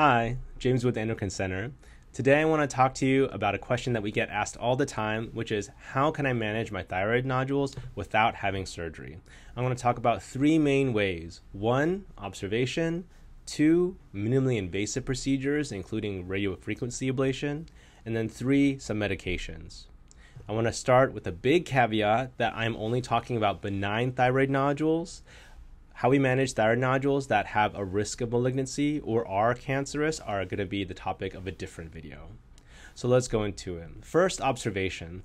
Hi, James with Endocrine Center. Today I want to talk to you about a question that we get asked all the time, which is how can I manage my thyroid nodules without having surgery? I'm going to talk about three main ways. One, observation. Two, minimally invasive procedures, including radiofrequency ablation. And then three, some medications. I want to start with a big caveat that I'm only talking about benign thyroid nodules. How we manage thyroid nodules that have a risk of malignancy or are cancerous are going to be the topic of a different video. So let's go into it. First, observation.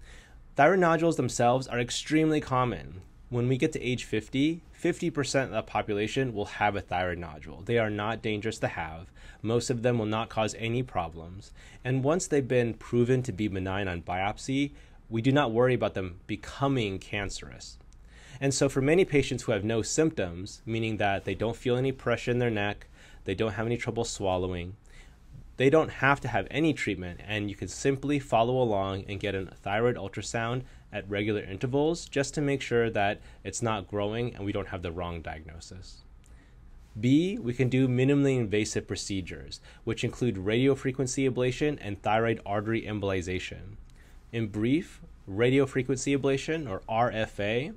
Thyroid nodules themselves are extremely common. When we get to age 50, 50% of the population will have a thyroid nodule. They are not dangerous to have. Most of them will not cause any problems. And once they've been proven to be benign on biopsy, we do not worry about them becoming cancerous. And so, for many patients who have no symptoms, meaning that they don't feel any pressure in their neck, they don't have any trouble swallowing, they don't have to have any treatment, and you can simply follow along and get a thyroid ultrasound at regular intervals just to make sure that it's not growing and we don't have the wrong diagnosis. B, we can do minimally invasive procedures, which include radiofrequency ablation and thyroid artery embolization. In brief, radiofrequency ablation, or RFA,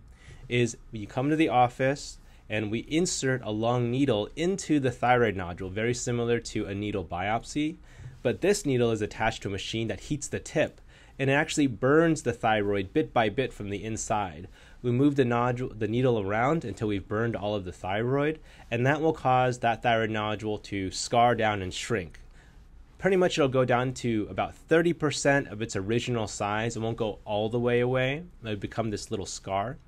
is you come to the office and we insert a long needle into the thyroid nodule, very similar to a needle biopsy. But this needle is attached to a machine that heats the tip and it actually burns the thyroid bit by bit from the inside. We move the nodule, the needle around until we've burned all of the thyroid, and that will cause that thyroid nodule to scar down and shrink. Pretty much it'll go down to about 30% of its original size. It won't go all the way away. It'll become this little scar.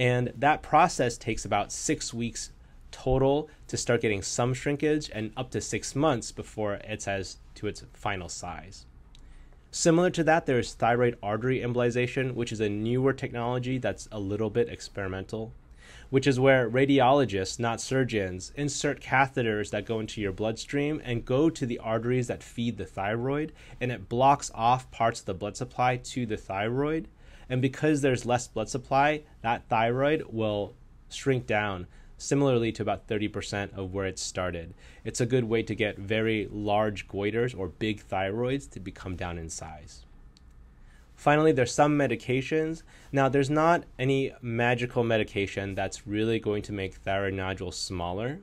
And that process takes about six weeks total to start getting some shrinkage and up to six months before it says to its final size. Similar to that, there's thyroid artery embolization, which is a newer technology that's a little bit experimental, which is where radiologists, not surgeons, insert catheters that go into your bloodstream and go to the arteries that feed the thyroid, and it blocks off parts of the blood supply to the thyroid and because there's less blood supply, that thyroid will shrink down similarly to about 30% of where it started. It's a good way to get very large goiters or big thyroids to become down in size. Finally, there's some medications. Now, there's not any magical medication that's really going to make thyroid nodules smaller,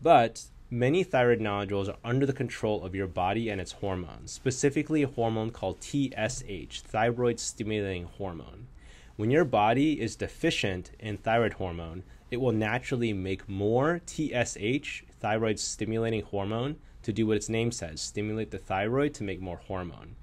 but Many thyroid nodules are under the control of your body and its hormones, specifically a hormone called TSH, thyroid stimulating hormone. When your body is deficient in thyroid hormone, it will naturally make more TSH, thyroid stimulating hormone, to do what its name says stimulate the thyroid to make more hormone.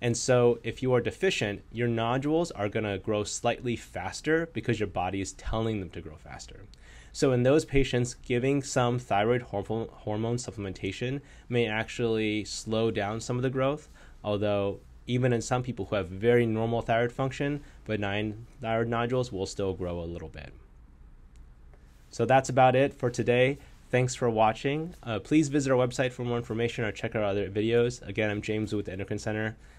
And so, if you are deficient, your nodules are going to grow slightly faster because your body is telling them to grow faster. So in those patients, giving some thyroid hormone, supplementation may actually slow down some of the growth, although even in some people who have very normal thyroid function, benign thyroid nodules will still grow a little bit. So that's about it for today. Thanks for watching. Uh, please visit our website for more information or check out our other videos. Again, I'm James with the Endocrine Center.